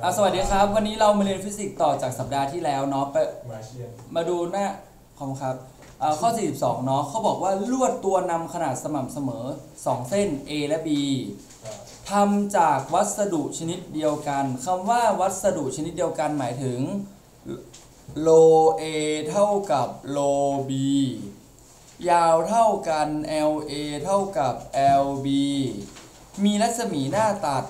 อะสวัสดีครับ วันนี้เรามาเรียนฟิสิกส์ต่อจากสัปดาห์ที่แล้วเนาะไปมาเชียนมาดูหน้าขอบคุณครับอ่าข้อ 42 เนาะเขาบอกว่าลวดตัวนำขนาดสม่ำเสมอ 2 เส้น A และ B ทำจากวัสดุชนิดเดียวกันคำว่าวัสดุชนิดเดียวกันหมายถึงโล A เท่ากับโล B ยาวเท่ากัน LA เท่ากับ LB มีรัศมีหน้าตัด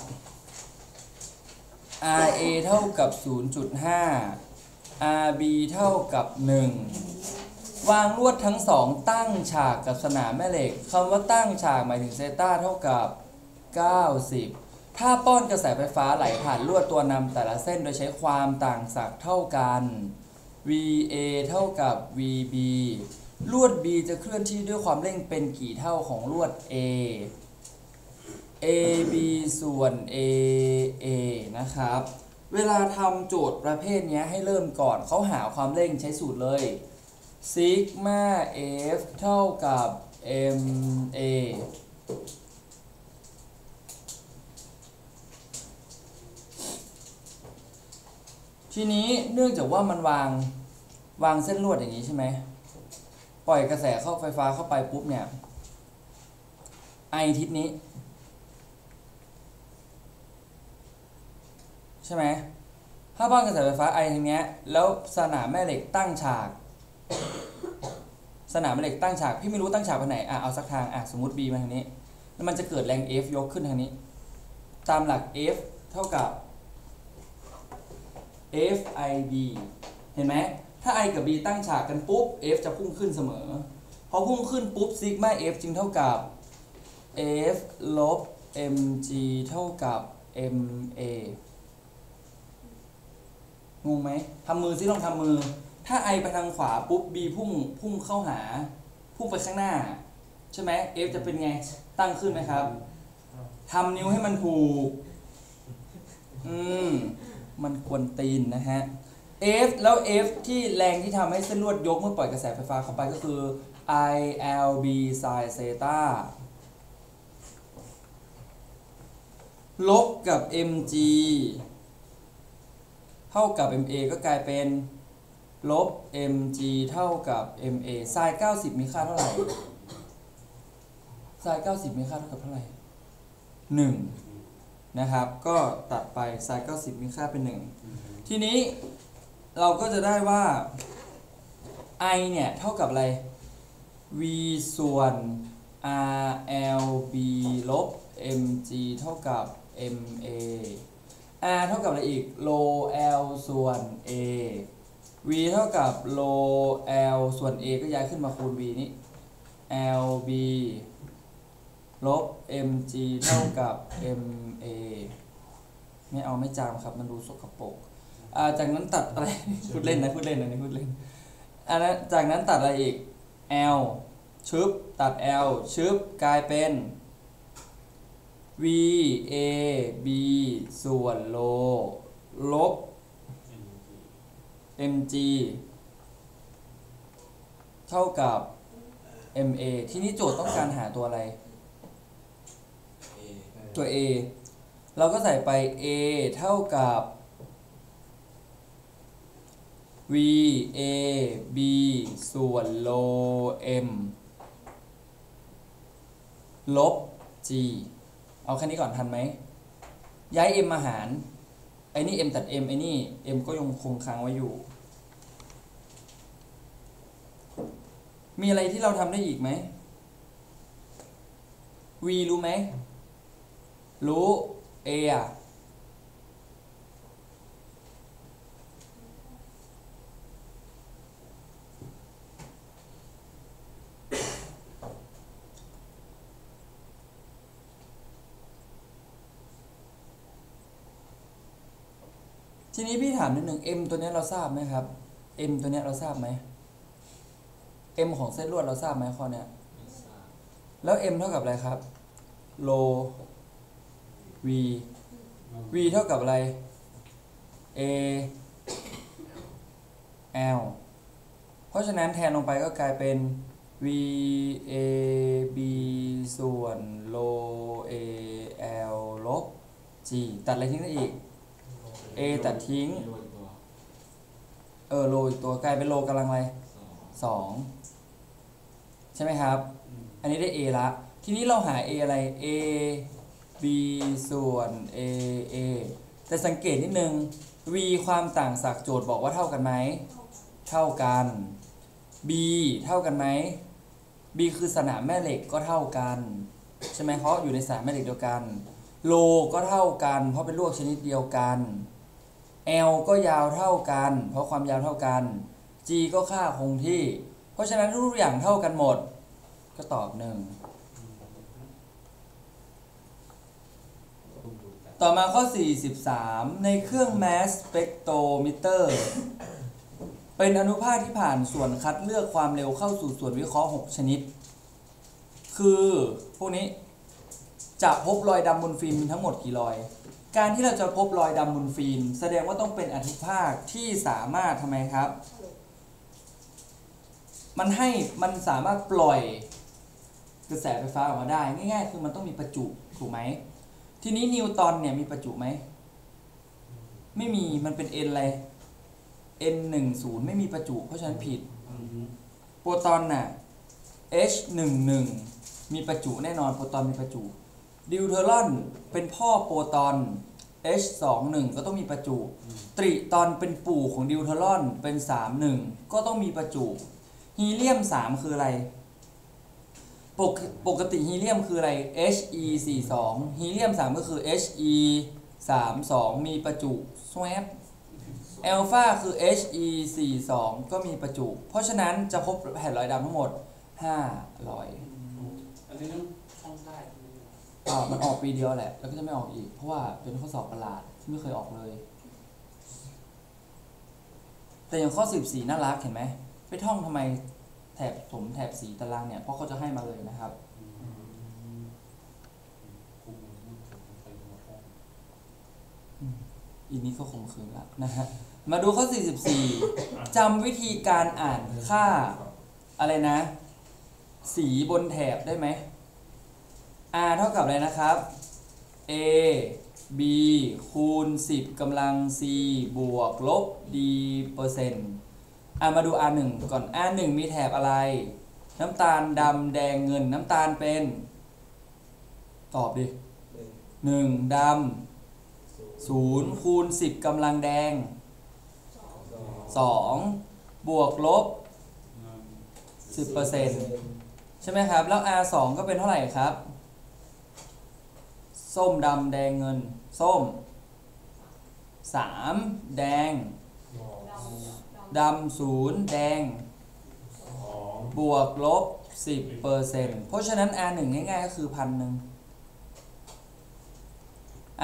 RA เท่ากับ 0.5 RB เท่ากับ 1 วางลวดทั้งสองตั้งฉากกับสนามแม่เหล็กคำว่าตั้งฉากหมายถึงเซต้าเท่ากับ 90 ถ้าป้อนกระแสไฟฟ้าไหลผ่านลวดตัวนำแต่ละเส้นโดยใช้ความต่างศักย์เท่ากัน VA เท่ากับ VB ลวด B จะเคลื่อนที่ด้วยความเร่งเป็นกี่เท่าของลวด A AB ส่วน AA นะครับ เวลาทำโจทย์ประเภทนี้ให้เริ่มก่อนเขาหาความเร่งใช้สูตรเลยซิกมา F เท่ากับ MA ทีนี้เนื่องจากว่ามันวางวางเส้นลวดอย่างนี้ใช่ไหม ปล่อยกระแสเข้าไฟฟ้าเข้าไปปุ๊บเนี่ย ไอทิศนี้ ใช่ไหมถ้าบ้านกระแสไฟฟ้าไอทางเนี้ยแล้วสนามแม่เหล็กตั้งฉาก สนามแม่เหล็กตั้งฉากพี่ไม่รู้ตั้งฉากไปไหนอะเอาสักทางอะสมมติ B มาทางนี้แล้วมันจะเกิดแรง F ยกขึ้นทางนี้ ตามหลัก F เท่ากับ FIB เห็นไหมถ้า I กับ B ตั้งฉากกันปุ๊บ F จะพุ่งขึ้นเสมอ พอพุ่งขึ้นปุ๊บซิกมา F จึงเท่ากับ F ลบ mg เท่ากับ ma งงไหมทำมือซิลองทำมือ ถ้า I ไปทางขวาปุ๊บ B พุ่งพุ่งเข้าหา พุ่งไปข้างหน้า ใช่ไหม F จะเป็นไงตั้งขึ้นไหมครับทำนิ้วให้มันถูก อืม มันควรตีนนะฮะ F แล้ว F ที่แรงที่ทำให้เส้นลวดยกเมื่อปล่อยกระแสไฟฟ้าเข้าไปก็คือ I L B sin theta ลบกับ mg เท่ากับ ma ก็กลายเป็นลบ mg เท่ากับ ma sin 90 มีค่าเท่าไหร่ sin 90 มีค่าเท่ากับเท่าไหร่ 1 นะครับ ก็ตัดไป sin 90 มีค่าเป็น 1 ทีนี้เราก็จะได้ว่า i เนี่ย เท่ากับอะไร v ส่วน rlb ลบ mg เท่ากับ ma r เท่ากับอะไรอีก rho l ส่วน a v เท่ากับ rho l ส่วน a ก็ย้ายขึ้นมาคูณ v นี้ lb ลบ mg เท่ากับ ma ไม่เอาไม่จามครับ มันดูสกปรกจากนั้นตัดอะไร พูดเล่นนะ พูดเล่นนะนี่พูดเล่นอันนั้นจากนั้นตัดอะไรอีก l ชึบตัด l ชึบกลายเป็น v a b ส่วนโล ลบ mg เท่ากับ ma ทีนี้โจทย์ต้องการหาตัวอะไร ตัว a เราก็ใส่ไป a เท่ากับ v a b ส่วนโล m ลบ g เอาแค่นี้ก่อนทันไหม ย้าย m มาหาร ไอ้นี่ m ตัด m ไอ้นี่ m ก็ยังคงค้างไว้อยู่ มีอะไรที่เราทำได้อีกไหม v รู้ไหม รู้ a อะ ทีนี้พี่ถามนิดหนึ่ง m ตัวเนี้ยเราทราบไหมครับ m ตัวเนี้ยเราทราบไหม m ของเส้นลวดเราทราบไหมข้อเนี้ยแล้ว m เท่ากับอะไรครับ โล v v เท่ากับอะไร a l เพราะฉะนั้นแทนลงไปก็กลายเป็น v a b ส่วนโล a l ลบ g ตัดอะไรทิ้งได้อีกโลเอ A ตัดทิ้ง เออโลอีกตัวกลายเป็นโลกำลังอะไรสองใช่ไหมครับ อันนี้ได้ A ละ ทีนี้เราหา A อะไร A B ส่วน A A แต่สังเกตนิดนึง V ความต่างศักย์โจทย์บอกว่าเท่ากันไหม เท่ากัน B เท่ากันไหม B คือสนามแม่เหล็กก็เท่ากัน ใช่ไหมเพราะอยู่ในสนามแม่เหล็กเดียวกัน โลก็เท่ากัน เพราะเป็นลวกชนิดเดียวกัน L ก็ยาวเท่ากัน เพราะความยาวเท่ากัน G ก็ค่าคงที่ เพราะฉะนั้นทุกอย่างเท่ากันหมด ก็ตอบหนึ่งต่อมาข้อ 43 ในเครื่อง mass spectrometer เป็นอนุภาคที่ผ่านส่วนคัดเลือกความเร็วเข้าสู่ส่วนวิเคราะห์ 6 ชนิด คือ พวกนี้ จะพบรอยดำบนฟิล์มทั้งหมดกี่รอย การที่เราจะพบรอยดำบนฟิล์ม แสดงว่าต้องเป็นอนุภาคที่สามารถทำไมครับ มันให้มันสามารถปล่อยกระแสไฟฟ้าออกมาได้ ง่ายๆ คือมันต้องมีประจุถูกไหม ทีนี้นิวตันเนี่ยมีประจุไหม ไม่มีมันเป็น n อะไร n 1 0ไม่มีประจุ เพราะฉะนั้นผิดอืมฮึโปรตอนน่ะ h 1 1มีประจุแน่นอนโปรตอนมีประจุ ดิวเทอรอนเป็นพ่อโปรตอน h 2 1 ก็ต้องมีประจุ ตริตอนเป็นปู่ของดิวเทอรอนเป็น 3 1 ก็ต้องมีประจุฮีเลียม 3 คืออะไร ปกปกติฮีเลียมคืออะไร He 4 2 ฮีเลียม 3 ก็คือ He 3 2 มีประจุ swap อัลฟาคือ He 4 2 ก็มีประจุ เพราะฉะนั้นจะพบแผ่นรอยดำทั้งหมด 5 รอยอันนี้ต้อง มันออกปีเดียวแหละ แล้วก็จะไม่ออกอีก เพราะว่าเป็นข้อสอบประหลาดที่ไม่เคยออกเลย แต่อย่างข้อ 14 น่ารักเห็นไหม ไปท่องทำไมแถบถมแถบสีตารางเนี่ย เพราะเขาจะให้มาเลยนะครับ อีนี้ก็คงคืนละนะฮะ มาดูข้อ 44จำวิธีการอ่านค่าอะไรนะ สีบนแถบได้ไหม r เท่ากับอะไรนะครับ a b คูณ 10กำลัง c บวกลบ d เปอร์เซ็นต์อะมาดู r 1ก่อน r 1มีแถบอะไร น้ำตาลดำแดงเงินน้ำตาลเป็น ตอบดิหนึ่ง1ดำศูนย์คูณสิบกำลังแดงสองสองบวกลบเงินสิบเปอร์เซ็นต์ใช่ไหมครับ แล้ว R สองก็เป็นเท่าไหร่ครับ ส้มดำแดงเงิน ส้มสามแดงดำศูนย์แดง บวกลบสิบเปอร์เซ็นต์เพราะฉะนั้น R หนึ่งง่ายๆก็คือพันหนึ่ง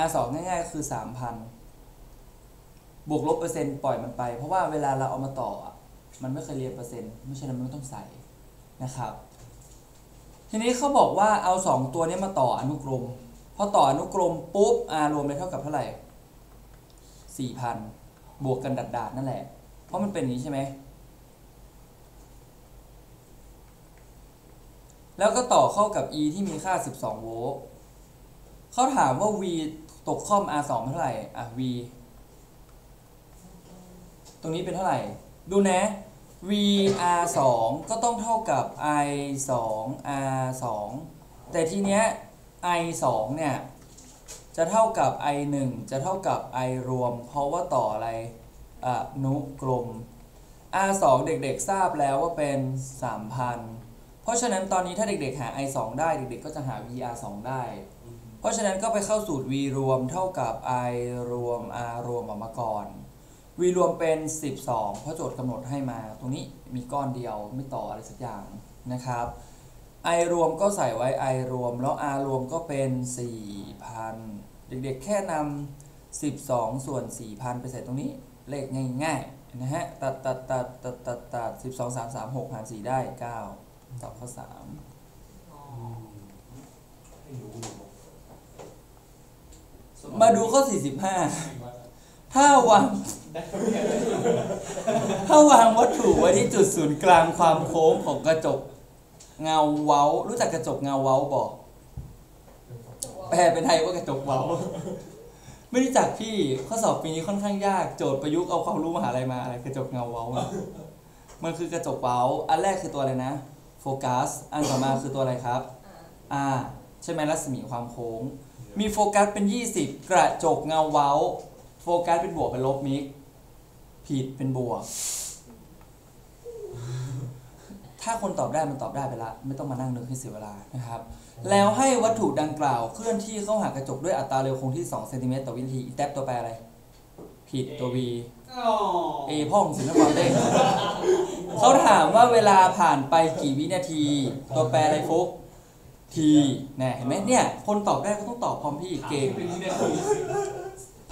R สองง่ายๆก็คือสามพันบวกลบเปอร์เซ็นต์ปล่อยมันไป เพราะว่าเวลาเราเอามาต่อมันไม่เคยเรียนเปอร์เซ็นต์ไม่ใช่นั้นมันต้องใส่นะครับ ทีนี้เขาบอกว่าเอาสองตัวนี้มาต่ออนุกรม พอต่ออนุกรมปุ๊บ R รวมเลยเท่ากับเท่าไหร่สี่พันบวกกันดัดๆนั่นแหละ เพราะมันเป็นอย่างนี้ใช่ไหม แล้วก็ต่อเข้ากับ E ที่มีค่า 12 โวลต์เขาถามว่า V ตกค่อม R2 เท่าไหร่ อะ V ตรงนี้เป็นเท่าไหร่ ดูนะ V R2 ก็ต้องเท่ากับ I 2 R 2แต่ทีเนี้ย I 2เนี่ย จะเท่ากับ I 1จะเท่ากับ I รวม เพราะว่าต่ออะไรอนุกรม R 2เด็กๆทราบแล้วว่าเป็น 3,000 เพราะฉะนั้นตอนนี้ถ้าเด็กๆหา I 2ได้เด็กๆก็จะหา VR 2ได้ เพราะฉะนั้นก็ไปเข้าสูตร V รวมเท่ากับ I รวม R รวมออกมาก่อน V รวมเป็น 12 เพราะโจทย์กำหนดให้มา ตรงนี้มีก้อนเดียวไม่ต่ออะไรสักอย่างนะครับ I รวมก็ใส่ไว้ I รวม แล้ว R รวมก็เป็น 4,000 เด็กๆ แค่นำ12 ส่วน 4,000 ไปใส่ตรงนี้ เลขง่ายๆ นะฮะ ตัดตัดตัดตัดตัดตัด12 3 3 6 หาร 4 ได้ 9 ตอบข้อ 3มให้รู้เลยบอกมาดูข้อ 45 ถ้าวางได้ไหมเนี่ยถ้าวางวัตถุไว้ที่จุดศูนย์กลางความโค้งของกระจก เงาเว้า รู้จักกระจกเงาเว้าบอกแปลเป็นไทยว่ากระจกเว้า ไม่รู้จักพี่ข้อสอบปีนี้ค่อนข้างยากโจทย์ประยุกต์เอาความรู้มหาลัยมาอะไรกระจกเงาเว้าอะมันคือกระจกเว้า อันแรกคือตัวอะไรนะโฟกัสอันต่อมาคือตัวอะไรครับอ่าอ่าใช่ไหมรัศมีความโค้ง มีโฟกัสเป็น 20 กระจกเงาเว้า โฟกัสเป็นบวกเป็นลบมิกผิดเป็นบวก ถ้าคนตอบได้มันตอบได้ไปละ ไม่ต้องมานั่งนึกให้เสียเวลานะครับ แล้วให้วัตถุดังกล่าวเคลื่อนที่เข้าหากระจกด้วยอัตราเร็วคงที่2เซนติเมตรต่อวินาทีอีแท็บตัวแปรอะไร ผิดตัว V อ๋อเอพ่องสินความเด้งเขาถามว่าเวลาผ่านไปกี่วินาที ตัวแปรอะไรฟุกทีแน่เห็นไหมเนี่ย คนตอบได้ก็ต้องตอบพร้อมพี่เก่งเป็นที่ได้คุย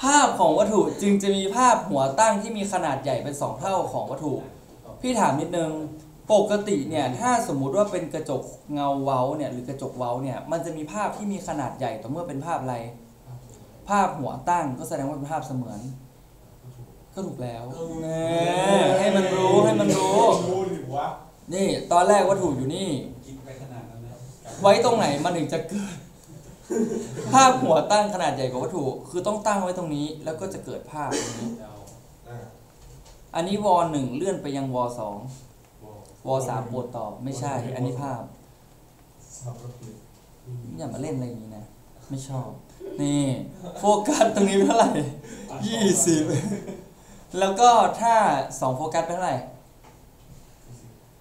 ภาพของวัตถุจึงจะมีภาพหัวตั้งที่มีขนาดใหญ่เป็น 2 เท่าของวัตถุ พี่ถามนิดนึง ปกติเนี่ยถ้าสมมุติว่าเป็นกระจกเงาเว้าเนี่ยหรือกระจกเว้าเนี่ยมันจะมีภาพที่มีขนาดใหญ่ต่อเมื่อเป็นภาพอะไร ภาพหัวตั้งก็แสดงว่าเป็นภาพเสมือน ก็ถูกแล้วแน่ให้มันรู้ให้มันรู้รู้หรือวะนี่ตอนแรกวัตถุอยู่นี่คิดไปขนาดนั้นนะไว้ตรงไหนมันถึงจะเกิด ภาพหัวตั้งขนาดใหญ่กว่าวัตถุ คือต้องตั้งไว้ตรงนี้ แล้วก็จะเกิดภาพตรงนี้เดาอ่าอันนี้วหนึ่งเลื่อนไปยังวสองบอก วสามบวกต่อไม่ใช่ อันนี้ภาพสับระเบิดอย่ามาเล่นอะไรอย่างนี้นะ ไม่ชอบ นี่ โฟกัสตรงนี้เป็นเท่าไหร่ยี่สิบแล้วก็ถ้าสองโฟกัสเป็นเท่าไหร่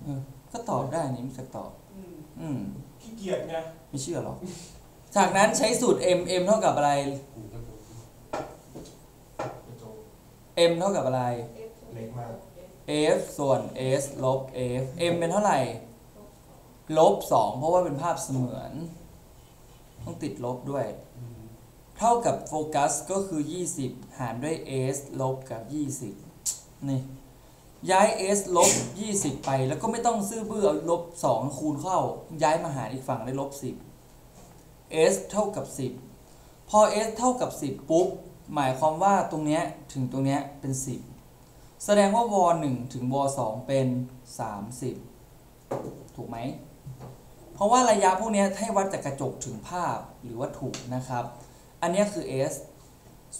เออก็ตอบได้นี่ไม่จะตอบ อืมขี้เกียจไงไม่เชื่อหรอก จากนั้นใช้สูตร m m เท่ากับอะไรกูก็ดูกระจก m เท่ากับอะไรเอฟเล็กมาก f ส่วน s ลบ f m เป็นเท่าไหร่ ลบสองเพราะว่าเป็นภาพเสมือน ต้องติดลบด้วย เท่ากับโฟกัสก็คือ 20 หารด้วย s ลบกับ 20 นี่ ย้าย s ลบ 20 ไปแล้วก็ไม่ต้องซื้อเบื้อลบ 2 คูณเข้า ย้ายมาหารอีกฝั่งได้ลบ 10 s เท่ากับ 10 พอ s เท่ากับ 10 ปุ๊บ หมายความว่าตรงเนี้ยถึงตรงเนี้ยเป็น 10 แสดงว่าว1ถึงว2เป็น 30 ถูกไหม เพราะว่าระยะพวกนี้ให้วัดจากกระจกถึงภาพหรือวัตถุนะครับ อันนี้คือ s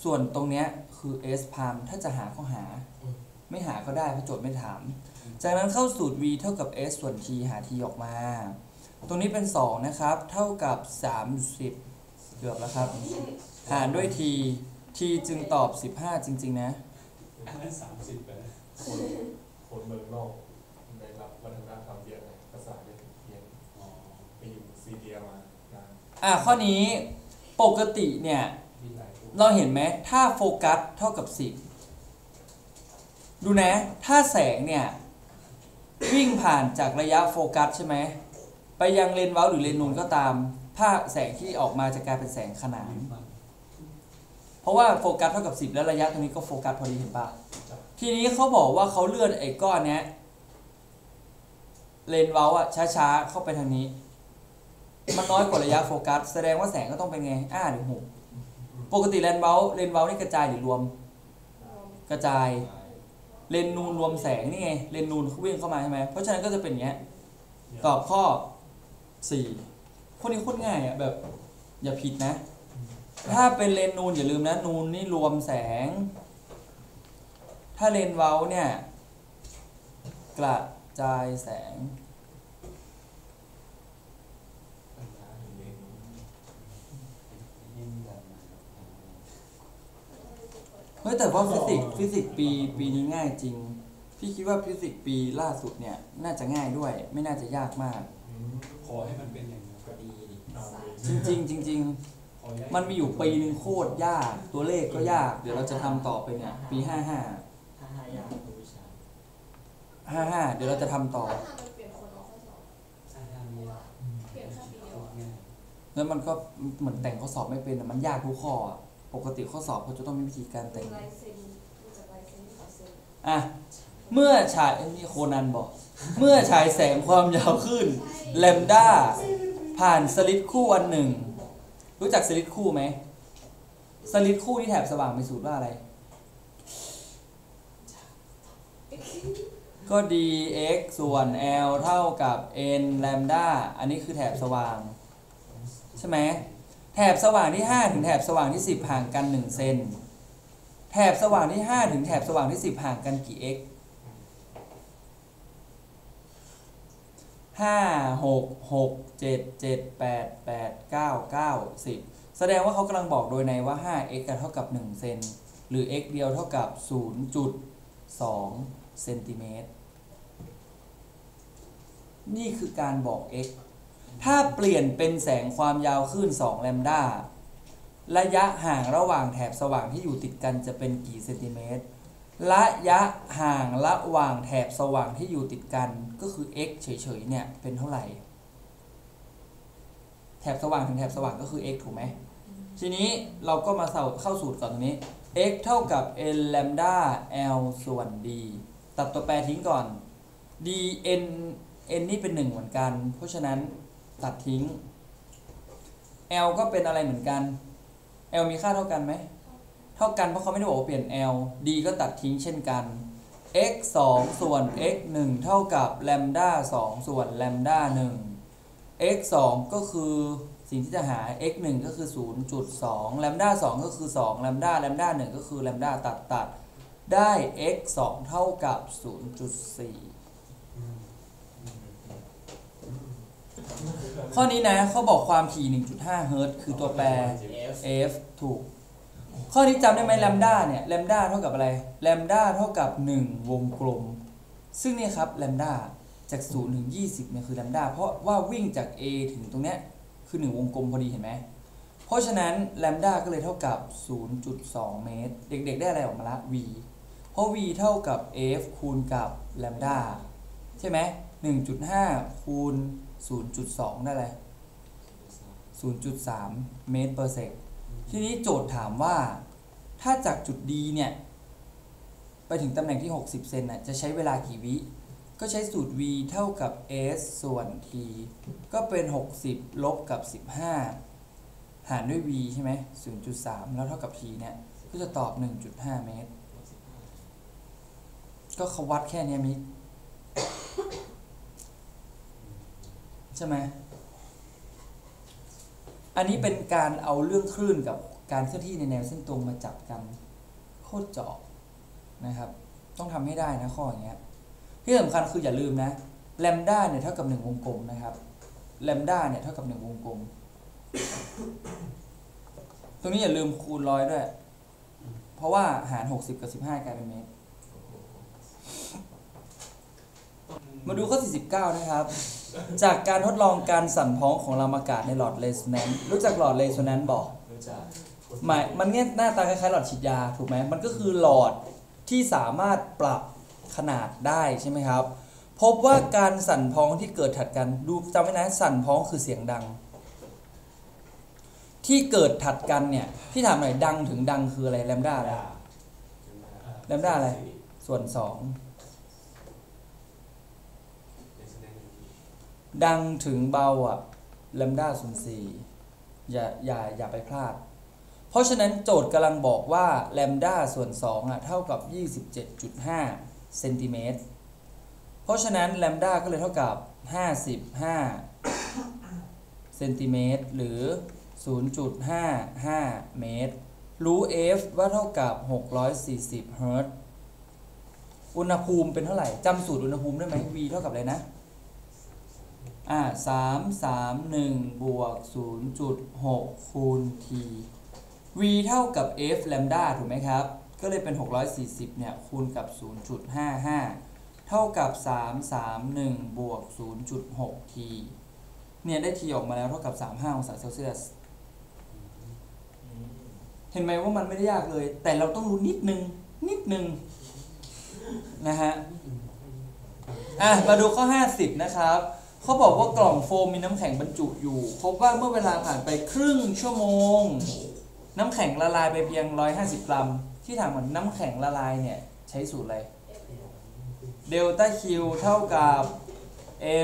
ส่วนตรงนี้คือ s พามถ้าจะหาก็หา ไม่หาก็ได้เพราะโจทย์ไม่ถาม จากนั้นเข้าสูตร v เท่ากับ s ส่วน t หา t ออกมา ตรงนี้เป็น 2 นะครับ เท่ากับ 30 เกือบแล้วครับ หารด้วย t t จึงตอบ 15 จริง ๆ นะ อันนั้นสามสิบไปแล้วคนคนเมืองนอกได้รับวัฒนธรรมเยอะไงภาษาเยอะเพียงอ๋อไปอยู่ซีเรียมานานอะข้อนี้ปกติเนี่ย มีหลายตัวเราเห็นไหมถ้าโฟกัสเท่ากับ10ดูนะ ถ้าแสงเนี่ย วิ่งผ่านจากระยะโฟกัสใช่ไหมไปยังเลนส์เว้าหรือเลนส์นูนก็ตามภาพแสงที่ออกมาจะกลายเป็นแสงขนาน เพราะว่าโฟกัสเท่ากับ 10 แล้วระยะตรงนี้ก็โฟกัสพอดีเห็นปะทีนี้เขาบอกว่าเขาเลื่อนไอ้ก้อนเนี้ยเลนส์เว้าอะช้าๆ เข้าไปทางนี้ มันน้อยกว่าระยะโฟกัส แสดงว่าแสงก็ต้องเป็นไงอ้าหรือหกปกติเลนส์เว้าเลนส์เว้านี่กระจายหรือรวม กระจายเลนส์นูนรวมแสงนี่ไงเลนส์นูนเขาวิ่งเข้ามาใช่ไหมเพราะฉะนั้นก็จะเป็นอย่างเงี้ยตอบข้อสี่คนนี้โคตรง่ายอะแบบ อย่าผิดนะ ถ้าเป็นเลนส์นูนอย่าลืมนะนูนนี่รวมแสง ถ้าเลนส์เว้าเนี่ยกระจายแสงปัญหาอยู่ในนู้นยิ่งดันมาเฮ้ยแต่ว่าฟิสิกส์ฟิสิกส์ปีปีนี้ง่ายจริง พี่คิดว่าฟิสิกส์ปีล่าสุดเนี่ยน่าจะง่ายด้วย ไม่น่าจะยากมากอืมขอให้มันเป็นอย่างนั้นก็ดีดิเอาเลยจริงๆจริงขอให้ๆ มันมีอยู่ปีหนึงโคตรยากตัวเลขก็ยาก เดี๋ยวเราจะทำต่อไปเนี่ย ปีห้าห้าถ้าหายากตัววิชาห้าห้าเดี๋ยวเราจะทำต่อถ้าทำมันเปลี่ยนคนออกข้อสอบถ้าทำเนี่ยเปลี่ยนแค่ปีเดียวอะง่ายแล้วมันก็เหมือนแต่งข้อสอบไม่เป็นอะมันยากทุกข้ออะปกติข้อสอบเขาจะต้องมีวิธีการแต่งลายเซ็นดูจากลายเซ็นที่เขาเซ็นอะเมื่อฉายอันนี่โคนันบอก เมื่อฉายแสงความยาวขึ้นแลมด้าผ่านสลิดคู่อันหนึ่ง รู้จักสลิดคู่ไหมสลิดคู่ที่แถบสว่างมีสูตรว่าอะไร ก็ dx ส่วน l เท่ากับ n แลมด้าอันนี้คือแถบสว่าง ใช่ไหมแถบสว่างที่ 5 ถึงแถบสว่างที่ 10 ห่างกัน 1 เซน แถบสว่างที่ 5 ถึงแถบสว่างที่ 10 ห่างกันกี่ x ห้าหกหกเจ็ดเจ็ดแปดแปดเก้าเก้าสิบแสดงว่าเขากำลังบอกโดยในว่า 5x เท่ากับ 1 เซน หรือ x เดียวเท่ากับ 0.2 เซนติเมตร นี่คือการบอก x ถ้าเปลี่ยนเป็นแสงความยาวคลื่น 2 แลมดาระยะห่างระหว่างแถบสว่างที่อยู่ติดกันจะเป็นกี่เซนติเมตร ระยะห่างระหว่างแถบสว่างที่อยู่ติดกันก็คือ x เฉยๆเนี่ยเป็นเท่าไหร่ แถบสว่างถึงแถบสว่างก็คือ x ถูกไหมทีนี้เราก็มาเข้าสูตรก่อนตรงนี้ x เท่ากับ n lambda l ส่วน d ตัดตัวแปรทิ้งก่อน d n n นี่เป็น 1 เหมือนกัน เพราะฉะนั้นตัดทิ้ง l ก็เป็นอะไรเหมือนกัน l มีค่าเท่ากันไหม เท่ากันเพราะเขาไม่ได้บอกว่าเปลี่ยน l d ก็ตัดทิ้งเช่นกัน x 2 ส่วน x 1 เท่ากับ lambda 2ส่วน lambda 1 x 2 ก็คือสิ่งที่จะหา x 1 ก็คือ 0.2 lambda 2ก็คือ2 lambda lambda 1ก็คือ lambda ตัดตัดได้ x 2 เท่ากับ 0.4 ข้อนี้นะเขาบอกความถี่ 1.5 เฮิรตซ์คือตัวแปร f ถูก ข้อนี้จำได้ไหมแลมด้าเนี่ยแลมด้าเท่ากับอะไรแลมด้าเท่ากับ 1 วงกลม ซึ่งเนี่ยครับแลมด้าจาก 0 ถึง 20เนี่ยคือแลมด้าเพราะว่าวิ่งจาก a ถึงตรงเนี้ยคือ 1 วงกลมพอดีเห็นไหมเพราะฉะนั้นแลมด้าก็เลยเท่ากับ 0.2 เมตร เด็กๆ ได้อะไรออกมาละ v เพราะ v เท่ากับ f คูณกับแลมด้าใช่ไหม1.5 คูณ 0.2 ได้อะไร0.3 เมตรเปอร์เซก ทีนี้โจทย์ถามว่า ถ้าจากจุด D เนี่ย ไปถึงตำแหน่งที่ 60 เซนน่ะจะใช้เวลากี่วิ ก็ใช้สูตร v เท่ากับ s ส่วน t ก็เป็น 60 ลบกับ 15 หารด้วย v ใช่ไหม0.3 แล้วเท่ากับ t เนี่ย ก็จะตอบ 1.5 เมตร ก็เขาวัดแค่เนี้ยมิใช่ไหม อันนี้เป็นการเอาเรื่องคลื่นกับการเคลื่อนที่ในแนวเส้นตรงมาจับกันโคตรเจาะนะครับ ต้องทำให้ได้นะข้ออย่างเงี้ยที่สำคัญคืออย่าลืมนะแลมด้าเนี่ยเท่ากับ1วงกลมนะครับแลมด้าเนี่ยเท่ากับ1วงกลม ตรงนี้อย่าลืมคูณร้อยด้วย เพราะว่าหาร 60 กับ 15กลายเป็นเมตร มาดูข้อ 49 นะครับ จากการทดลองการสั่นพ้องของลำอากาศในหลอดเรโซแนนซ์รู้จักหลอดเรโซแนนซ์บอกรู้จักหมายมันเนี่ยหน้าตาคล้ายๆหลอดฉีดยาถูกไหมมันก็คือหลอดที่สามารถปรับขนาดได้ใช่ไหมครับ พบว่าการสั่นพ้องที่เกิดถัดกันดูจำไว้นะสั่นพ้องคือเสียงดัง ที่เกิดถัดกันเนี่ยพี่ถามหน่อยดังถึงดังคืออะไรแลมด้าอะไรแลมด้าอะไรส่วนสอง ดังถึงเบาอะลมด้าส่วนสี่อย่าอย่าอย่าไปพลาด เพราะฉะนั้นโจทย์กำลังบอกว่าแลมด้าส่วน2อะเท่ากับ 27.5เซนติเมตรเพราะฉะนั้นแลมด้าก็เลยเท่ากับ 55เซนติเมตรหรือ 0.55 เมตร รู้ f ว่าเท่ากับ 640เฮิร์ตอุณหภูมิเป็นเท่าไหร่จำสูตรอุณหภูมิได้ไหม v เท่ากับอะไรนะ อ่าสามสามหนึ่งบวกศูนย์จุดหกคูณ t v เท่ากับ f lambda ถูกไหมครับ ก็เลยเป็น 640 เนี่ย คูณกับ 0.55 เท่ากับ 331 บวก 0.6 t เนี่ย ได้ t ออกมาแล้วเท่ากับ 35 องศาเซลเซียส เห็นไหมว่ามันไม่ได้ยากเลย แต่เราต้องรู้นิดนึง นิดนึง นะฮะ อะ มาดูข้อ 50 นะครับ เขาบอกว่ากล่องโฟมมีน้ำแข็งบรรจุอยู่พบว่าเมื่อเวลาผ่านไปครึ่งชั่วโมง น้ำแข็งละลายไปเพียง 150 กรัม ที่ถามว่าน้ำแข็งละลายเนี่ย ใช้สูตรอะไรเดลต้าคิวเท่ากับ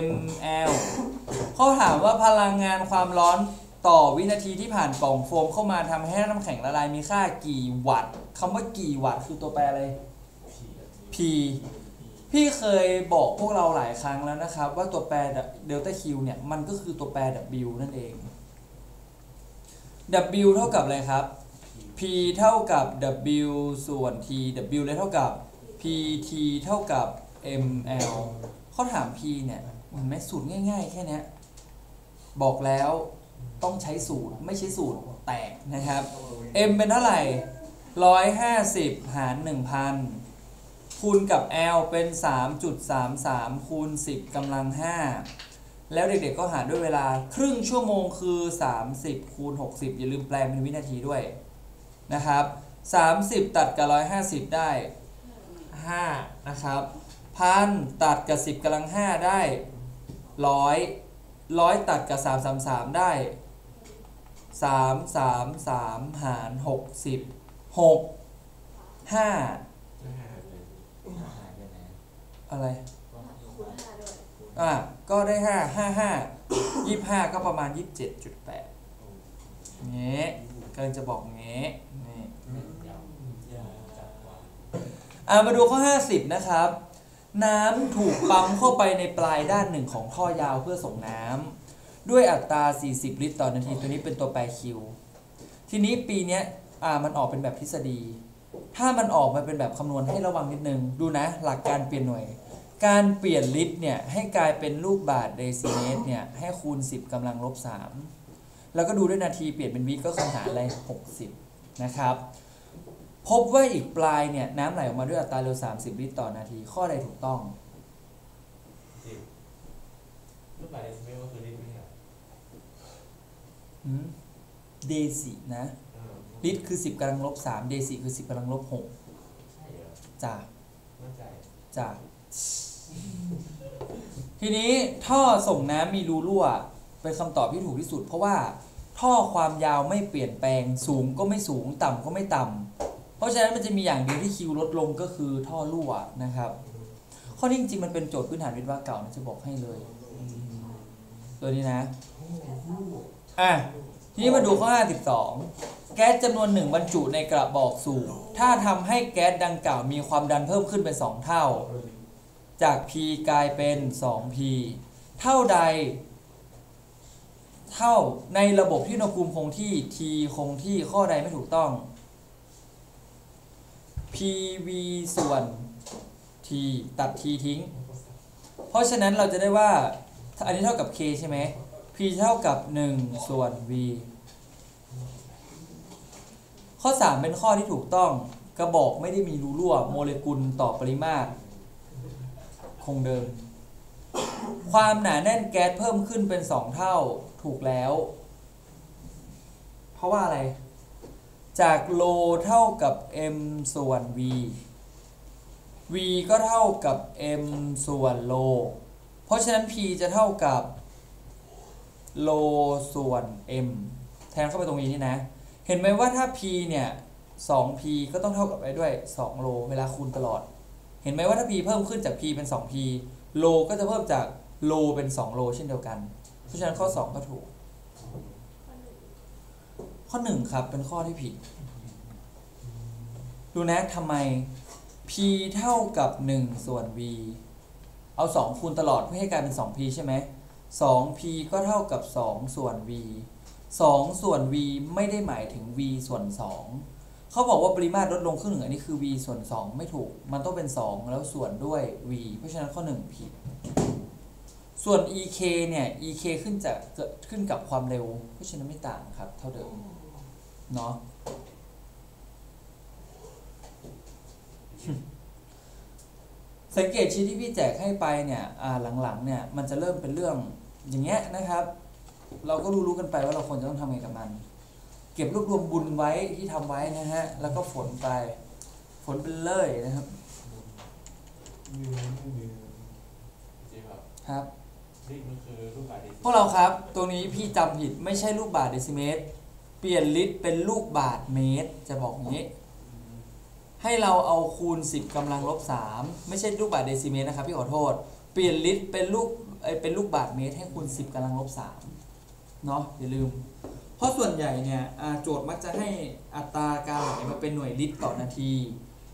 ml เขาถามว่าพลังงานความร้อนต่อวินาทีที่ผ่านกล่องโฟมเข้ามาทำให้น้ำแข็งละลายมีค่ากี่วัตต์คำว่ากี่วัตต์คือตัวแปรอะไร P พี่เคยบอกพวกเราหลายครั้งแล้วนะครับ ว่าตัวแปรเดลต้าคิวเนี่ย มันก็คือตัวแปร W นั่นเอง W เท่ากับอะไรครับ P เท่ากับ W ส่วน T W เลยเท่ากับ PT เท่ากับ ML เขาถาม P เนี่ยเห็นไหมสูตรง่ายๆ แค่นี้บอกแล้วต้องใช้สูตรไม่ใช่สูตรแตกนะครับ M เป็นเท่าไหร่ 150 หาร 1,000 คูณกับ L เป็น 3.33 คูณ 10กำลัง 5 แล้วเด็กๆก็หารด้วยเวลาครึ่งชั่วโมงคือ 30 คูณ 60 อย่าลืมแปลงเป็นวินาทีด้วยนะครับ 30 ตัดกับ 150 ได้ 5 นะครับพันตัดกับ 10กำลัง 5 ได้ 100 100 ตัดกับ 333 ได้ 3 3 3 หาร 60 6 5หายไปไหน อะไรอะก็ได้ห้าห้าห้ายี่ห้าก็ประมาณยี่สิบเจ็ดจุดแปดเงี้ยกำลังจะบอกเงี้ยนี่ยาวยาวจัดว่าอะมาดูข้อ50นะครับ น้ำถูกปั๊มเข้าไปในปลายด้านหนึ่งของท่อยาวเพื่อส่งน้ำด้วยอัตรา 40 ลิตรต่อนาทีตัวนี้เป็นตัวแปรคิว ทีนี้ปีนี้อ่ามันออกเป็นแบบทฤษฎี ถ้ามันออกมาเป็นแบบคำนวณให้ระวังนิดนึง ดูนะ หลักการเปลี่ยนหน่วย การเปลี่ยนลิตรเนี่ย ให้กลายเป็นลูกบาทเดซิเมตรเนี่ย ให้คูณ 10กำลังลบ 3 แล้วก็ดูด้วยนาทีเปลี่ยนเป็นวิก็คือหารอะไร60 นะครับ พบว่าอีกปลายเนี่ย น้ำไหลออกมาด้วยอัตราเร็ว 30 ลิตรต่อนาที ข้อใดถูกต้องสิบรูปแบบเดซิเมลก็คือลิตรไม่ใช่เหรอเดซินะเออ ลิตรคือ 10กำลังลบ3เดซิคือ 10กำลังลบใช่เหรอ6จ้ามั่นใจจ้าทีนี้ท่อส่งน้ำมีรูรั่ว เป็นคำตอบที่ถูกที่สุด เพราะว่าท่อความยาวไม่เปลี่ยนแปลง สูงก็ไม่สูงต่ำก็ไม่ต่ำเพราะฉะนั้นมันจะมีอย่างเดียวที่คิวลดลงก็คือท่อรั่วนะครับ ข้อนี้จริงๆมันเป็นโจทย์พื้นฐานวิทย์วะเก่านะจะบอกให้เลยตัวนี้นะอะทีนี้มาดูข้อ 52 แก๊สจำนวนหนึ่งบรรจุในกระบอกสูบถ้าทำให้แก๊สดังกล่าวมีความดันเพิ่มขึ้นเป็น 2 เท่า จาก P กลายเป็น 2P เท่าใด เท่าในระบบที่อุณหภูมิคงที่ T คงที่ข้อใดไม่ถูกต้อง PV ส่วน T ตัด T ทิ้ง เพราะฉะนั้นเราจะได้ว่า อันนี้เท่ากับ K ใช่ไหม P เท่ากับ 1 ส่วน V ข้อ 3 เป็นข้อที่ถูกต้อง กระบอกไม่ได้มีรูรั่ว โมเลกุลต่อปริมาตร คงเดิม ความหนาแน่นแก๊สเพิ่มขึ้นเป็น 2 เท่าถูกแล้ว เพราะว่าอะไร จากโลเท่ากับ m ส่วน v v ก็เท่ากับ m ส่วนโล เพราะฉะนั้น p จะเท่ากับโลส่วน m แทนเข้าไปตรงนี้นี่นะ เห็นไหมว่าถ้า p เนี่ย 2p ก็ต้องเท่ากับอะไปด้วย 2 โล เวลาคูณตลอด เห็นไหมว่าถ้า p เพิ่มขึ้นจาก p เป็น 2p โลก็จะเพิ่มจากโลเป็น 2 โลเช่นเดียวกัน เพราะฉะนั้นข้อ 2 ก็ถูก ข้อหนึ่งข้อ1ครับเป็นข้อที่ผิด ดูนะทำไม p เท่ากับ 1 ส่วน v เอา 2 คูณตลอดเพื่อให้กลายเป็น 2p ใช่ไหม 2p ก็เท่ากับ 2 ส่วน v 2 ส่วน v ไม่ได้หมายถึง v ส่วน 2 เขาบอกว่าปริมาตรลดลงครึ่งหนึ่งอันนี้คือ v ส่วน 2 ไม่ถูก มันต้องเป็น 2 แล้วส่วนด้วย v เพราะฉะนั้นข้อ 1 ผิด ส่วน ek เนี่ย ek ขึ้นจากเกิดขึ้นกับความเร็ว เพราะฉะนั้นไม่ต่างครับ เท่าเดิม เนาะสังเกตชีทที่พี่แจกให้ไปเนี่ยหลังๆเนี่ยมันจะเริ่มเป็นเรื่องอย่างเงี้ยนะครับ เราก็รู้ๆกันไปว่าเราควรจะต้องทำไงกับมัน เก็บรวบรวมบุญไว้ที่ทำไว้นะฮะ แล้วก็ฝนไป ฝนไปเลยนะครับมีไม่มีจริงแบบครับลิตรมันคือรูปแบบเดซิพวกเราครับตรงนี้พี่จำผิดไม่ใช่ลูกบาทเดซิเมตร เปลี่ยนลิตรเป็นลูกบาทเมตร จะบอกอย่างนี้ ให้เราเอาคูณ 10กำลังลบ 3 ไม่ใช่ลูกบาทเดซิเมตรนะครับพี่ขอโทษ เปลี่ยนลิตรเป็นลูกเอ้ยเป็นลูกบาทเมตร ให้คูณ 10กำลังลบ 3 เนาะอย่าลืม เพราะส่วนใหญ่เนี่ยโจทย์มักจะให้อัตราการไหลมาเป็นหน่วยลิตรต่อนาที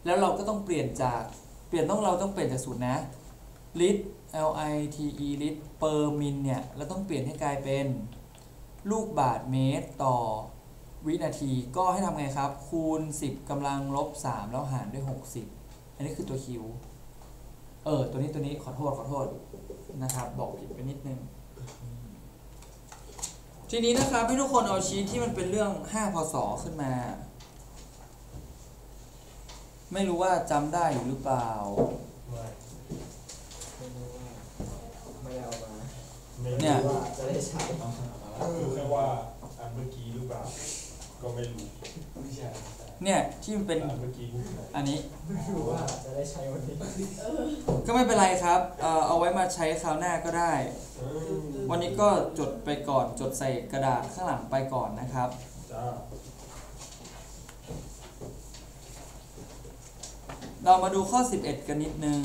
แล้วเราก็ต้องเปลี่ยนจากเปลี่ยนต้องเราต้องเปลี่ยนจากสูตรนะลิตร L I T E ลิตร per min เนี่ยเราต้องเปลี่ยนให้กลายเป็นลูกบาทเมตรต่อวินาทีก็ให้ทำไงครับ คูณ 10กำลังลบ 3 แล้วหารด้วย 60 อันนี้คือตัวคิว เออ ตัวนี้ตัวนี้ขอโทษ ขอโทษนะครับ บอกผิดไปนิดนึง ทีนี้นะครับให้ทุกคนเอาชีทที่มันเป็นเรื่อง 5 พศ ขึ้นมา ไม่รู้ว่าจำได้อยู่หรือเปล่า ไม่ไม่รู้ว่าไม่ได้เอามาไม่เนี่ยรู้ว่าจะได้ใช้รู้แค่ว่าอันเมื่อกี้หรือเปล่า ก็ไม่รู้ ไม่ใช่ เนี่ยที่มันเป็นอันเมื่อกี้พูดไหนอันนี้ไม่รู้ว่าจะได้ใช้วันนี้ก็ไม่เป็นไรครับเอ่อเอาไว้มาใช้คราวหน้าก็ได้เออวันนี้ก็จดไปก่อนจดใส่กระดาษข้างหลังไปก่อนนะครับจ้าเรามาดูข้อ 11 กันนิดนึง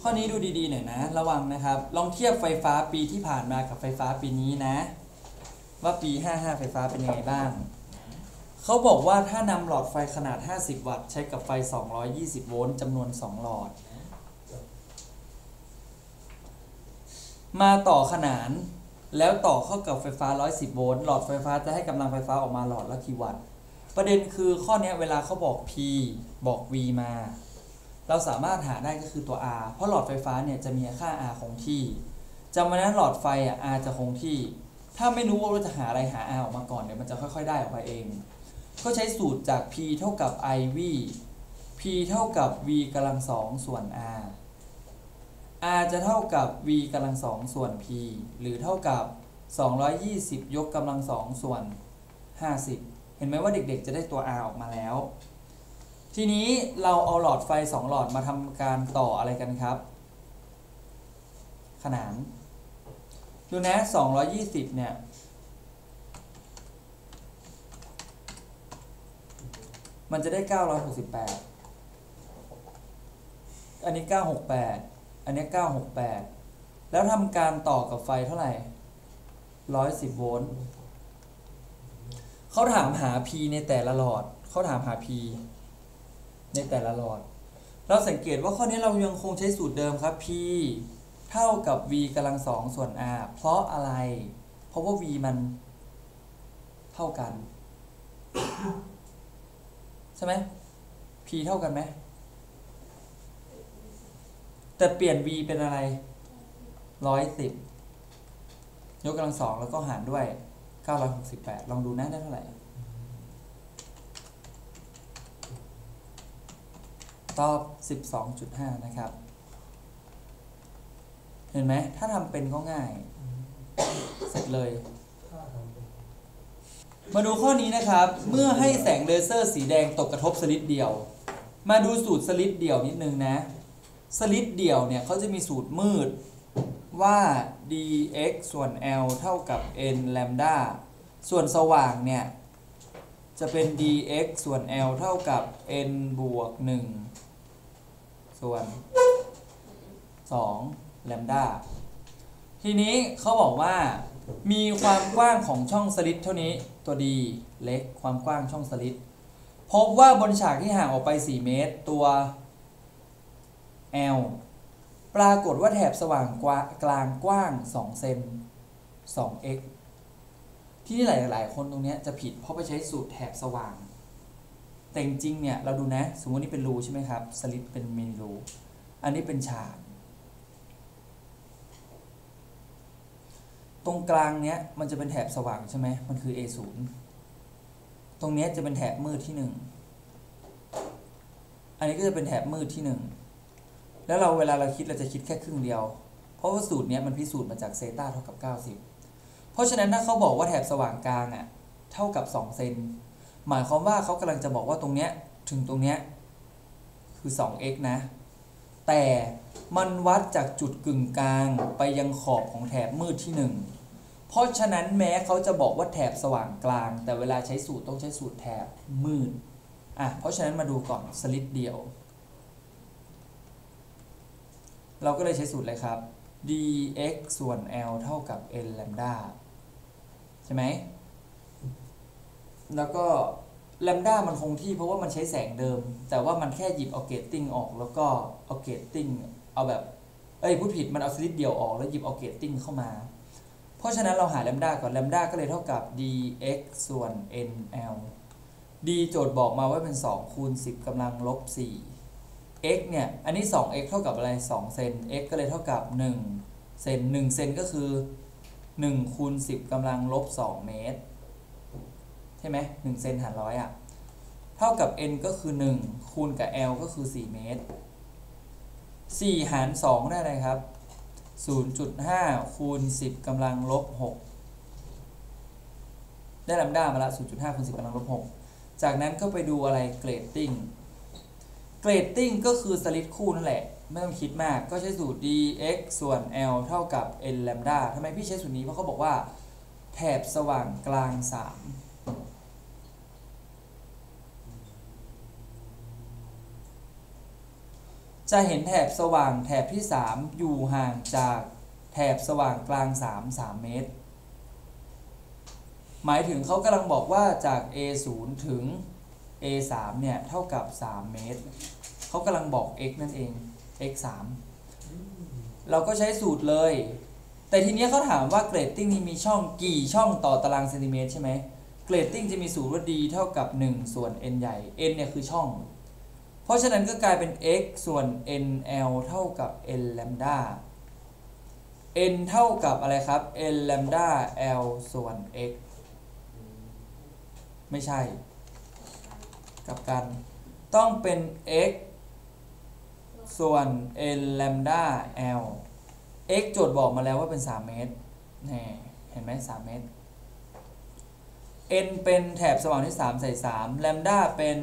ข้อนี้ดูดีๆหน่อยนะ ระวังนะครับ ลองเทียบไฟฟ้าปีที่ผ่านมากับไฟฟ้าปีนี้นะ ว่าปี 55 ไฟฟ้าเป็นยังไงบ้าง เขาบอกว่าถ้านำหลอดไฟขนาด 50 วัตต์ ใช้กับไฟ 220 โวลต์จำนวน 2 หลอด มาต่อขนานแล้วต่อเข้ากับไฟฟ้า 110 โวลต์หลอดไฟฟ้าจะให้กำลังไฟฟ้าออกมาหลอดละกี่วัตต์ประเด็นคือข้อนี้เวลาเขาบอก P บอก V มา เราสามารถหาได้ก็คือตัว R เพราะหลอดไฟฟ้าเนี่ยจะมีค่า R คงที่จำไว้นะหลอดไฟอะ R จะคงที่ ถ้าไม่รู้ว่าเราจะหาอะไรหา R ออกมาก่อนเดี๋ยมันจะค่อย ๆ ได้ออกมาเอง ก็ใช้สูตรจาก P เท่ากับ IV P เท่ากับ V กำลังสองส่วน R R จะเท่ากับ V กำลังสองส่วน P หรือเท่ากับ 220 ยกกำลังสองส่วน 50 เห็นไหมว่าเด็กๆ จะได้ตัว R ออกมาแล้ว ทีนี้เราเอาหลอดไฟ 2 หลอดมาทำการต่ออะไรกันครับ ขนาน ดูนะ 220 เนี่ย มันจะได้ 968 อันนี้ 968 อันนี้ 968 แล้วทำการต่อกับไฟเท่าไหร่ 110 โวลต์เขาถามหา P ในแต่ละหลอด เขาถามหา P ในแต่ละหลอด เราสังเกตว่าข้อนี้เรายังคงใช้สูตรเดิมครับ P เท่ากับ V กำลังสองส่วน R เพราะอะไร เพราะว่า V มันเท่ากัน ใช่ไหม P เท่ากันไหม แต่เปลี่ยน V เป็นอะไรร้อยสิบยกกำลังสองแล้วก็หารด้วย 968 ลองดูนะได้เท่าไหร่ ตอบ 12.5 นะครับ เห็นไหมถ้าทำเป็นก็ง่าย เสร็จเลยถ้าทำเป็นมาดูข้อนี้นะครับ เมื่อให้แสงเลเซอร์สีแดงตกกระทบสลิดเดี่ยว มาดูสูตรสลิดเดี่ยวนิดนึงนะ สลิดเดี่ยวเนี่ยเขาจะมีสูตรมืดว่า dx ส่วน l เท่ากับ n lambda ส่วนสว่างเนี่ย จะเป็น dx ส่วน l เท่ากับ n บวก 1 ส่วน 2 lambda ทีนี้เขาบอกว่ามีความกว้างของช่องสลิดเท่านี้ตัว d เล็กความกว้างช่องสลิดพบว่าบนฉากที่ห่างออกไป 4 เมตรตัว L ปรากฏว่าแถบสว่างกว่ากลางกว้าง 2 เซน 2x ที่นี่หลาย ๆ คนตรงนี้จะผิดเพราะไปใช้สูตรแถบสว่าง แต่จริงเนี่ยเราดูนะ สมมตินี่เป็นรูใช่ไหมครับ สลิดเป็นเมนรู อันนี้เป็นฉาก ตรงกลางเนี้ยมันจะเป็นแถบสว่างใช่ไหมมันคือ A0 ตรงเนี้ยจะเป็นแถบมืดที่ 1 อันนี้ก็จะเป็นแถบมืดที่ 1 แล้วเราเวลาเราคิดเราจะคิดแค่ครึ่งเดียว เพราะว่าสูตรเนี้ยมันพิสูจน์มาจากเซต้าเท่ากับ 90 เพราะฉะนั้นถ้าเขาบอกว่าแถบสว่างกลางอะเท่ากับ 2 เซน หมายความว่าเขากำลังจะบอกว่าตรงเนี้ยถึงตรงเนี้ยคือ 2x นะ แต่มันวัดจากจุดกึ่งกลางไปยังขอบของแถบมืดที่ 1 เพราะฉะนั้นแม้เขาจะบอกว่าแถบสว่างกลาง แต่เวลาใช้สูตรต้องใช้สูตรแถบมืดอะเพราะฉะนั้นมาดูก่อนสลิดเดียว เราก็เลยใช้สูตรเลยครับ dx ส่วน l เท่ากับ n lambda ใช่ไหมแล้วก็ lambda มันคงที่เพราะว่ามันใช้แสงเดิม แต่ว่ามันแค่หยิบเอา grating ออก แล้วก็เอา grating เอาแบบ เอ้ยพูดผิดมันเอา slit เดี่ยวออกแล้วหยิบเอา grating เข้ามา เพราะฉะนั้นเราหา lambda ก่อน lambda ก็เลยเท่ากับ dx ส่วน nl d โจทย์บอกมาว่าเป็น 2 คูณ 10กำลังลบ 4 x เนี่ย อันนี้ 2x เท่ากับอะไร 2 เซน x ก็เลยเท่ากับ 1 เซน 1 เซนก็คือ 1 คูณ 10กำลังลบ 2 เมตร ใช่ไหม1เซนหารร้อยอะ เท่ากับ n ก็คือ 1 คูณกับ l ก็คือ 4 เมตร 4 หาร 2 ได้อะไรครับ 0.5 คูณ 10กำลังลบ 6 ได้ลำด้ามาละ 0.5 คูณ 10กำลังลบ 6 จากนั้นก็ไปดูอะไรเกรดติ้งเกรดติ้งก็คือสลิดคู่นั่นแหละ ไม่ต้องคิดมากก็ใช้สูตร dx ส่วน l เท่ากับ n แลมด้าทำไมพี่ใช้สูตรนี้เพราะเขาบอกว่า แถบสว่างกลาง 3 จะเห็นแถบสว่างแถบที่ 3 อยู่ห่างจากแถบสว่างกลาง 3 3 เมตร หมายถึงเขากำลังบอกว่าจาก A0 ถึง A3 เนี่ย เท่ากับ 3 เมตร เขากำลังบอก x นั่นเอง x 3เราก็ใช้สูตรเลย แต่ทีนี้เขาถามว่าเกรดติ้งนี้มีช่องกี่ช่องต่อตารางเซนติเมตรใช่ไหมเกรดติ้งจะมีสูตรว่า d เท่ากับ 1 ส่วน n ใหญ่ n เนี่ยคือช่อง ราะฉะนั้นก็กลายเป็น x ส่วน nl เท่ากับ n lambda n เท่ากับอะไรครับ n lambda l ส่วน x ไม่ใช่ กับกัน ต้องเป็น x ส่วน n lambda l x โจทย์บอกมาแล้วว่าเป็น 3 เมตรนี่เห็นไหม3เมตร n เป็นแถบสว่างที่ 3 ใส่3 lambda เป็น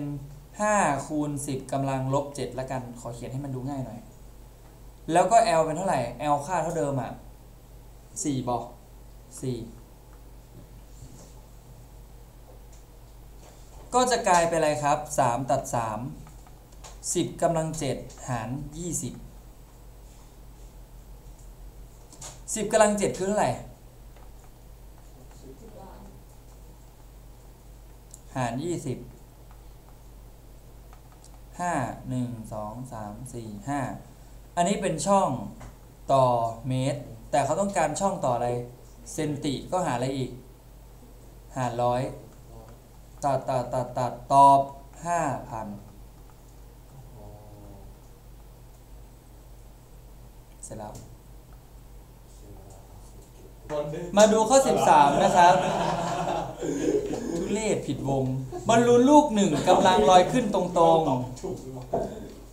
5คูณ10กำลังลบ7ละกัน ขอเขียนให้มันดูง่ายหน่อย แล้วก็ l เป็นเท่าไหร่ l ค่าเท่าเดิมอะ4บอก4ก็จะกลายเป็นอะไรครับ 3 ตัด 3 10กำลัง 7 หาร 20 10กำลัง 7 คือเท่าไหร่ หาร 20 ห้าหนึ่งสองสามสี่ห้าอันนี้เป็นช่องต่อเมตร แต่เขาต้องการช่องต่ออะไรเซนติก็หาอะไรอีก หารร้อยตัดตัดตัดตัดตอบห้าพันเสร็จแล้ว มาดูข้อ 13 นะครับ ทุเลศผิดวง บอลลูนลูกหนึ่งกำลังลอยขึ้นตรงๆถูกหรือเปล่า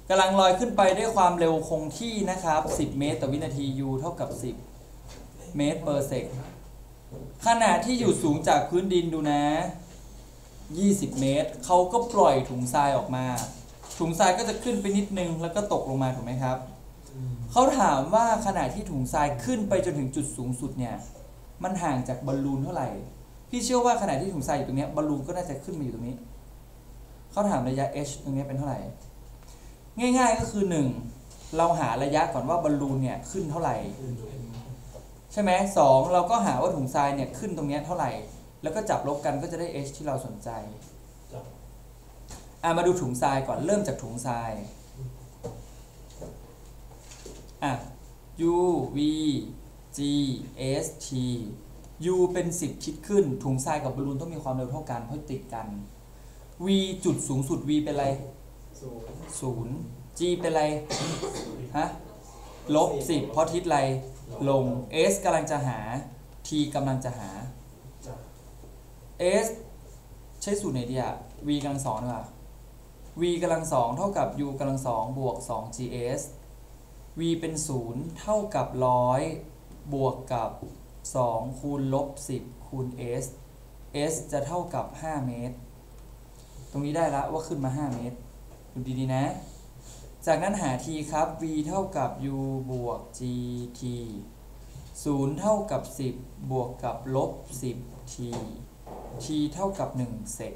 กำลังลอยขึ้นไปด้วยความเร็วคงที่นะครับ 10 เมตรต่อวินาที u เท่ากับ 10 เมตร per sec ขณะที่อยู่สูงจากพื้นดินดูนะ 20 เมตร เขาก็ปล่อยถุงทรายออกมา ถุงทรายก็จะขึ้นไปนิดนึงแล้วก็ตกลงมาถูกไหมครับ เขาถามว่าขณะที่ถุงทรายขึ้นไปจนถึงจุดสูงสุดเนี่ย มันห่างจากบอลลูนเท่าไหร่ พี่เชื่อว่าขณะที่ถุงทรายอยู่ตรงนี้บอลลูนก็น่าจะขึ้นมาอยู่ตรงนี้ เขาถามระยะ h ตรงนี้เป็นเท่าไหร่ ง่าย ๆก็คือ 1 เราหาระยะก่อนว่าบอลลูนเนี่ยขึ้นเท่าไหร่ ใช่ไหมสองเราก็หาว่าถุงทรายเนี่ยขึ้นตรงนี้เท่าไหร่ แล้วก็จับลบกันก็จะได้ h ที่เราสนใจอะมาดูถุงทรายก่อนเริ่มจากถุงทรายอะ u v g s t u เป็น 10ชิดขึ้น ถุงทรายกับบอลลูนต้องมีความเร็วเท่ากันเพราะติดกัน v จุดสูงสุด v เป็นอะไรศูนย์ g เป็นอะไรฮะลบสิบเพราะทิศอะไรลง s กำลังจะหา t กำลังจะหา s ใช้สูตรไหนดีอะ v กำลังสองดีกว่า v กำลังสองเท่ากับ u กำลังสองบวก 2 gs v เป็นศูนย์เท่ากับร้อยบวกกับ 2 คูณลบ 10 คูณ s s จะเท่ากับ 5 เมตร ตรงนี้ได้ละว่าขึ้นมา 5 เมตร ดูดีๆนะ จากนั้นหา t ครับ v เท่ากับ u บวก gt 0 เท่ากับ 10 บวกกับลบ 10 t t เท่ากับ 1 เซก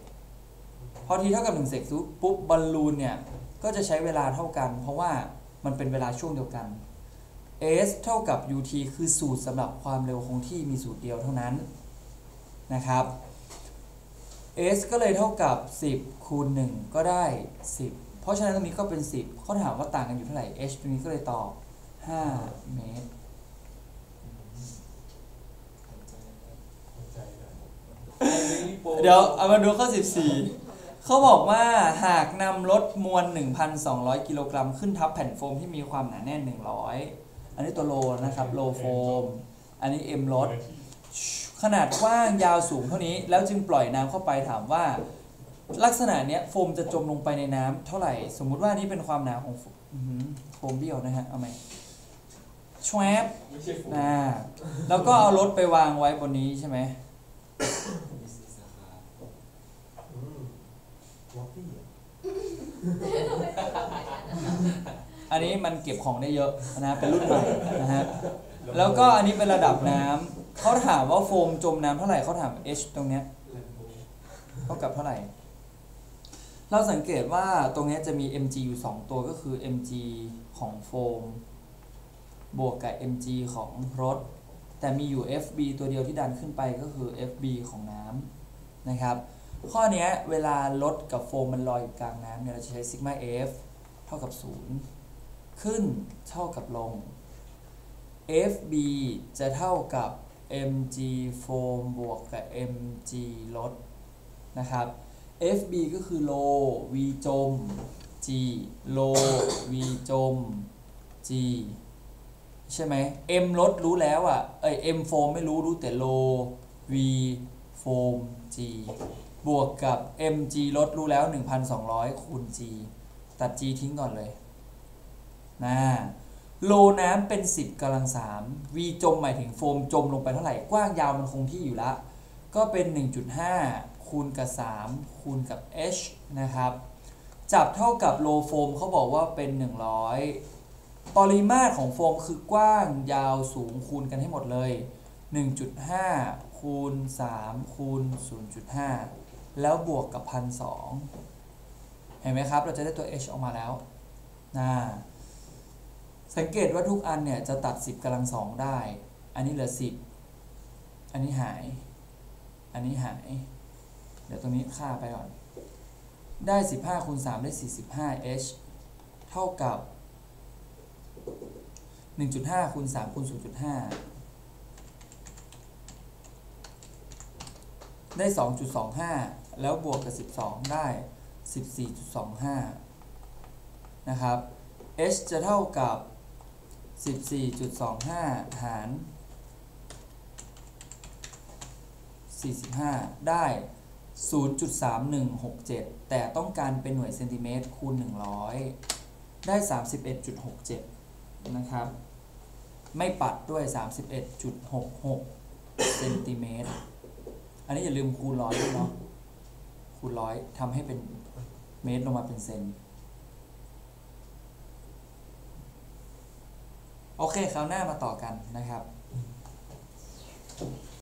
พอ t เท่ากับ 1 เซกปุ๊บบอลลูนเนี่ย ก็จะใช้เวลาเท่ากัน เพราะว่ามันเป็นเวลาช่วงเดียวกัน s เท่ากับ ut คือสูตรสำหรับความเร็วคงที่มีสูตรเดียวเท่านั้นนะครับ s ก็เลยเท่ากับ 10 คูณ 1 ก็ได้ 10 เพราะฉะนั้นตรงนี้ก็เป็น 10เขาถามว่าต่างกันอยู่เท่าไหร่ h ตรงนี้ก็เลยตอบ 5 เมตร เดี๋ยวเอามาดูข้อ 14 เขาบอกว่าหากนำรถมวล 1,200 กิโลกรัมขึ้นทับแผ่นโฟมที่มีความหนาแน่น 100 อันนี้ตัวโลนะครับโลโฟมอันนี้ M รถขนาดกว้างยาวสูงเท่านี้ แล้วจึงปล่อยน้ำเข้าไปถามว่า ลักษณะเนี้ยโฟมจะจมลงไปในน้ำเท่าไหร่ สมมุติว่านี่เป็นความหนาของโฟอื้อหือโฟมเบี้ยวนะฮะเอาไหมชวบไม่ใช่ฝุ่นอ่าแล้วก็เอารถไปวางไว้บนนี้ใช่ไหมมีสี่สาขา อืมล็อกปี้อะอันนี้มันเก็บของได้เยอะนะเป็นรุ่นใหม่นะฮะแล้วก็อันนี้เป็นระดับน้ำเขาถามว่าโฟมจมน้ำเท่าไหร่เขาถาม H ตรงเนี้ยแลมโบเท่ากับเท่าไหร่ เราสังเกตว่าตรงเนี้ยจะมี mg อยู่ 2 ตัวก็คือ mg ของโฟม บวกกับ mg ของรถ แต่มีอยู่ fb ตัวเดียวที่ดันขึ้นไปก็คือ fb ของน้ำนะครับ ข้อเนี้ยเวลารถกับโฟมมันลอยอยู่กลางน้ำเนี่ยเราจะใช้ซิกมา f เท่ากับ 0 ขึ้นเท่ากับลง fb จะเท่ากับ mg โฟมบวกกับ mg ลดนะครับ fb ก็คือ low v จม g low v จม g ใช่ไหม m ลดรู้แล้วอะ เอ้ย m โฟมไม่รู้รู้แต่ low v โฟม g บวกกับ mg ลดรู้แล้ว 1,200 คูณ g ตัด g ทิ้งก่อนเลย นะโลน้ำเป็น 10กำลัง3 v จมหมายถึงโฟมจมลงไปเท่าไหร่ กว้างยาวมันคงที่อยู่ละ ก็เป็น 1.5 คูณกับ 3 คูณกับ h นะครับ จับเท่ากับโลโฟมเขาบอกว่าเป็น 100 ปริมาตรของโฟมคือกว้างยาวสูงคูณกันให้หมดเลย 1.5 คูณ 3 คูณ 0.5 แล้วบวกกับ1,200เห็นไหมครับ เราจะได้ตัว h ออกมาแล้วนะ สังเกตว่าทุกอันเนี่ยจะตัด 10กำลังสองได้ อันนี้เหลือ 10 อันนี้หาย อันนี้หาย เดี๋ยวตรงนี้ค่าไปก่อน ได้ 15คูณ3ได้ 45 h เท่ากับ 1.5คูณ3คูณ0.5 ได้ 2.25 แล้วบวกกับ 12 ได้ 14.25 นะครับ h จะเท่ากับ 14.25 หาร 45 ได้ 0.3167 แต่ต้องการเป็นหน่วยเซนติเมตรคูณ 100 ได้ 31.67 นะครับ ไม่ปัดด้วย 31.66 เซนติเมตร อันนี้อย่าลืมคูณร้อยด้วยเนาะคูณร้อยทำให้เป็นเมตรลงมาเป็นเซน โอเคคราวหน้ามาต่อกันนะครับ